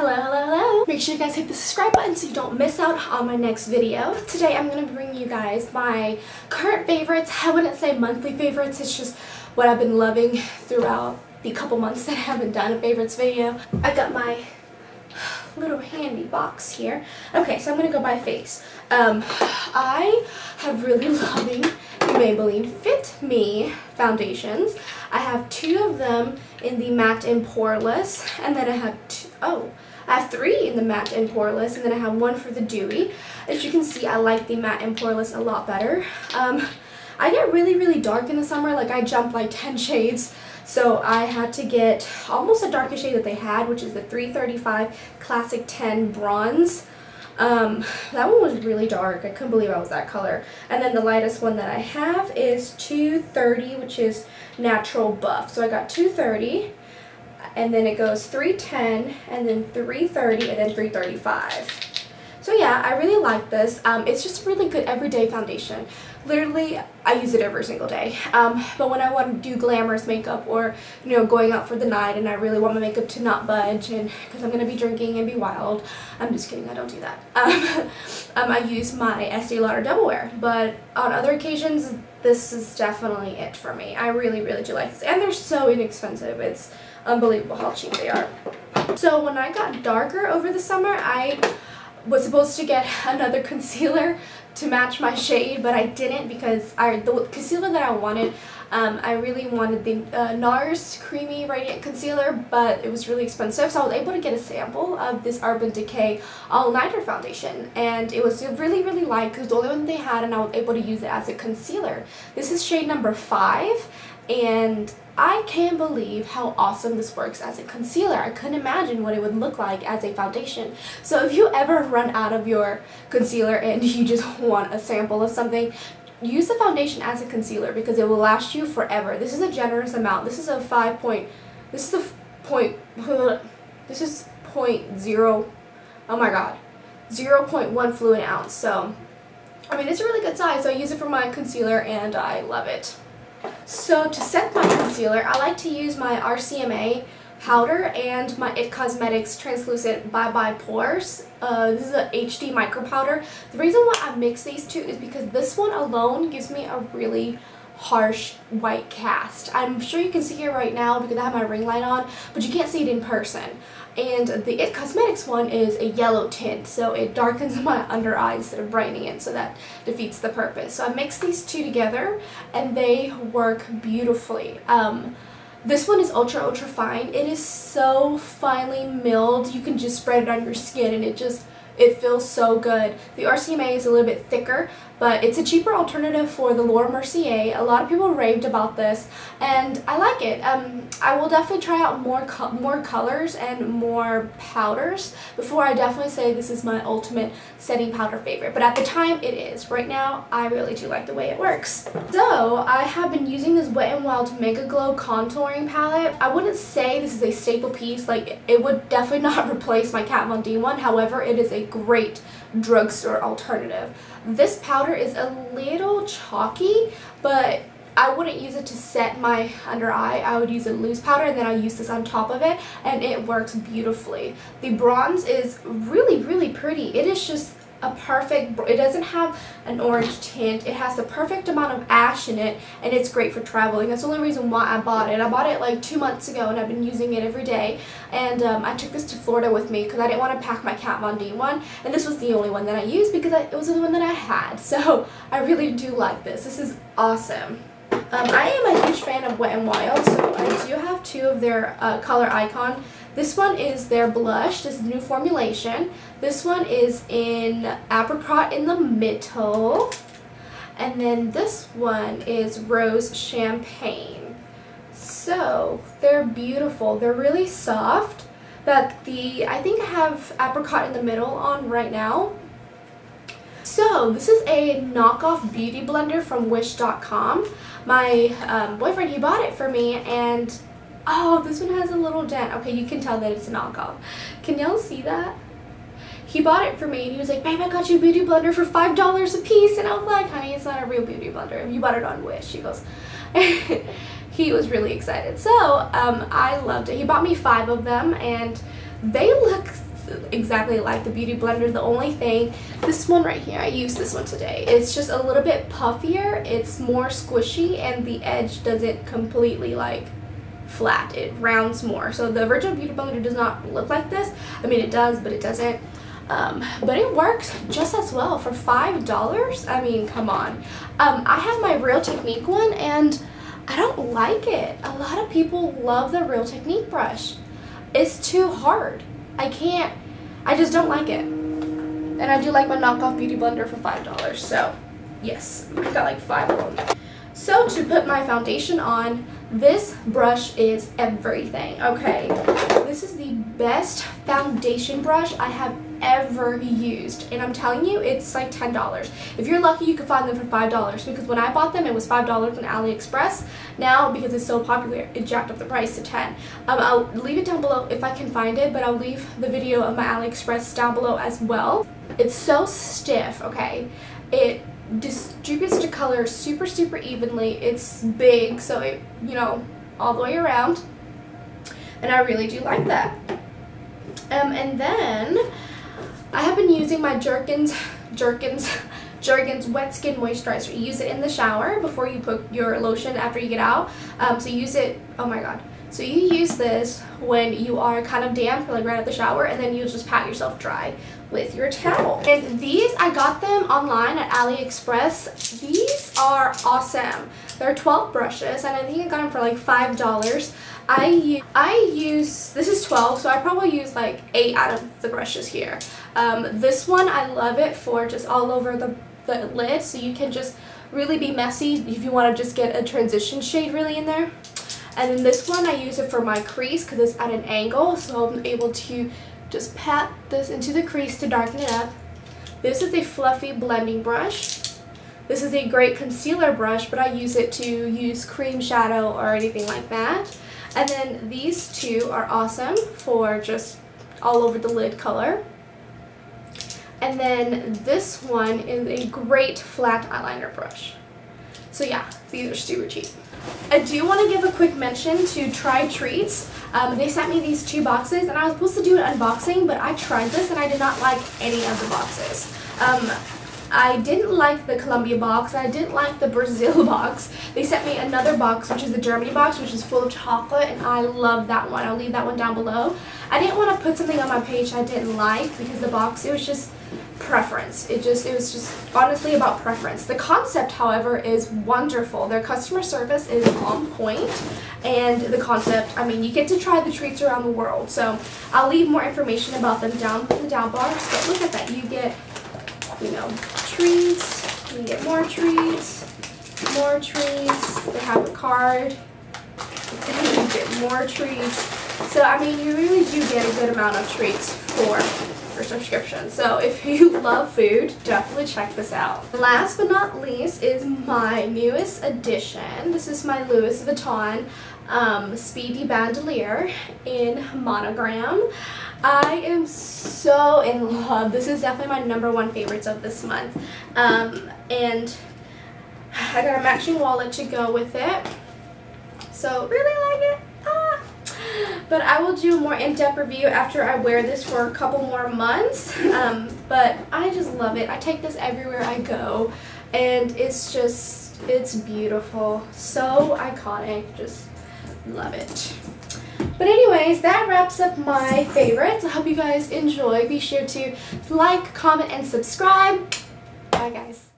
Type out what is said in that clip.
Hello, hello, hello. Make sure you guys hit the subscribe button so you don't miss out on my next video. Today I'm going to bring you guys my current favorites. I wouldn't say monthly favorites, it's just what I've been loving throughout the couple months that I haven't done a favorites video. I've got my little handy box here. Okay, so I'm going to go by face. Um, I have really loving the Maybelline Fit Me foundations. I have two of them in the matte and poreless, and then I have two, oh, I have three in the matte and poreless, and then I have one for the dewy. As you can see, I like the matte and poreless a lot better. Um, I get really, really dark in the summer, like I jump like 10 shades, so I had to get almost the darkest shade that they had, which is the 335 Classic 10 Bronze. Um, that one was really dark. I couldn't believe I was that color. And then the lightest one that I have is 230, which is Natural Buff. So I got 230, and then it goes 310, and then 330, and then 335. So yeah, I really like this. Um, it's just a really good everyday foundation. Literally, I use it every single day. Um, but when I want to do glamorous makeup or, you know, going out for the night and I really want my makeup to not budge and because I'm going to be drinking and be wild, I'm just kidding, I don't do that. Um, um, I use my Estee Lauder Double Wear. But on other occasions, this is definitely it for me. I really, really do like this. And they're so inexpensive. It's unbelievable how cheap they are. So when I got darker over the summer, I was supposed to get another concealer to match my shade, but I didn't because I the concealer that I wanted, um, I really wanted the uh, NARS Creamy Radiant Concealer, but it was really expensive, so I was able to get a sample of this Urban Decay All Nighter Foundation, and it was really, really light because the only one they had, and I was able to use it as a concealer. This is shade number 5, and I can't believe how awesome this works as a concealer. I couldn't imagine what it would look like as a foundation. So if you ever run out of your concealer and you just want a sample of something, use the foundation as a concealer because it will last you forever. This is a generous amount. This is a 5 point, this is a point, this is point zero, oh my god, 0 0.1 fluid ounce. So, I mean, it's a really good size. So I use it for my concealer and I love it. So to set my concealer, I like to use my RCMA powder and my IT Cosmetics Translucent Bye Bye Pores. Uh, this is a HD micro powder. The reason why I mix these two is because this one alone gives me a really harsh white cast. I'm sure you can see it right now because I have my ring light on, but you can't see it in person. And the IT Cosmetics one is a yellow tint, so it darkens my under eye instead of brightening it, so that defeats the purpose. So I mix these two together, and they work beautifully. Um, this one is ultra, ultra fine. It is so finely milled. You can just spread it on your skin, and it just it feels so good. The RCMA is a little bit thicker, but it's a cheaper alternative for the Laura Mercier. A lot of people raved about this, and I like it. Um, I will definitely try out more co more colors and more powders before I definitely say this is my ultimate setting powder favorite. But at the time, it is. Right now, I really do like the way it works. So, I have been using this Wet n Wild Mega Glow contouring palette. I wouldn't say this is a staple piece. Like, it would definitely not replace my Kat Von D one. However, it is a great drugstore alternative. This powder is a little chalky, but I wouldn't use it to set my under eye. I would use a loose powder and then I use this on top of it and it works beautifully. The bronze is really, really pretty. It is just a perfect, it doesn't have an orange tint. It has the perfect amount of ash in it and it's great for traveling. That's the only reason why I bought it. I bought it like two months ago and I've been using it every day. And um, I took this to Florida with me because I didn't want to pack my Kat Von D one. And this was the only one that I used because I, it was the one that I had. So I really do like this. This is awesome. Um, I am a huge fan of Wet n Wild, so I do have two of their uh, color icon this one is their blush. This is new formulation. This one is in apricot in the middle. And then this one is rose champagne. So they're beautiful. They're really soft. But the I think I have apricot in the middle on right now. So this is a knockoff beauty blender from Wish.com. My um, boyfriend, he bought it for me and Oh, this one has a little dent. Okay, you can tell that it's a knockoff. Can y'all see that? He bought it for me and he was like, babe, I got you a beauty blender for $5 a piece. And I was like, honey, it's not a real beauty blender. You bought it on Wish. He goes, he was really excited. So um, I loved it. He bought me five of them and they look exactly like the Beauty Blender. The only thing, this one right here, I used this one today. It's just a little bit puffier. It's more squishy and the edge doesn't completely like flat. It rounds more. So the original Beauty Blender does not look like this. I mean, it does, but it doesn't. Um, but it works just as well for $5. I mean, come on. Um, I have my Real Technique one and I don't like it. A lot of people love the Real Technique brush. It's too hard. I can't, I just don't like it. And I do like my knockoff Beauty Blender for $5. So, yes, I got like five of them. So to put my foundation on, this brush is everything, okay? This is the best foundation brush I have ever used. And I'm telling you, it's like $10. If you're lucky, you can find them for $5 because when I bought them, it was $5 on AliExpress. Now, because it's so popular, it jacked up the price to 10 um, I'll leave it down below if I can find it, but I'll leave the video of my AliExpress down below as well. It's so stiff, okay? It distributes the color super, super evenly. It's big, so it, you know, all the way around. And I really do like that. Um, and then I have been using my Jergens, Jergens, Jergens Wet Skin Moisturizer. You use it in the shower before you put your lotion after you get out. Um, so use it, oh my god. So you use this when you are kind of damp, like right out of the shower, and then you just pat yourself dry with your towel. And these, I got them online at AliExpress. These are awesome. They're 12 brushes, and I think I got them for like $5. I use, I use, this is 12, so I probably use like 8 out of the brushes here. Um, this one, I love it for just all over the, the lid, so you can just really be messy if you want to just get a transition shade really in there. And then this one, I use it for my crease because it's at an angle, so I'm able to just pat this into the crease to darken it up. This is a fluffy blending brush. This is a great concealer brush, but I use it to use cream shadow or anything like that. And then these two are awesome for just all over the lid color. And then this one is a great flat eyeliner brush. So yeah, these are super cheap. I do want to give a quick mention to Try Treats. Um, they sent me these two boxes and I was supposed to do an unboxing, but I tried this and I did not like any of the boxes. Um, I didn't like the Colombia box. I didn't like the Brazil box. They sent me another box, which is the Germany box, which is full of chocolate, and I love that one. I'll leave that one down below. I didn't want to put something on my page I didn't like because the box, it was just preference. It just it was just honestly about preference. The concept, however, is wonderful. Their customer service is on point and the concept, I mean, you get to try the treats around the world. So I'll leave more information about them down in the down box, but look at that. You get, you know, treats, you get more treats, more treats. They have a card. You get more treats. So, I mean, you really do get a good amount of treats for your subscription. So if you love food, definitely check this out. Last but not least is my newest addition. This is my Louis Vuitton um, Speedy Bandolier in monogram. I am so in love. This is definitely my number one favorites of this month. Um, and I got a matching wallet to go with it. So really like it. But I will do a more in-depth review after I wear this for a couple more months. Um, but I just love it. I take this everywhere I go. And it's just, it's beautiful. So iconic. Just love it. But anyways, that wraps up my favorites. I hope you guys enjoy. Be sure to like, comment, and subscribe. Bye guys.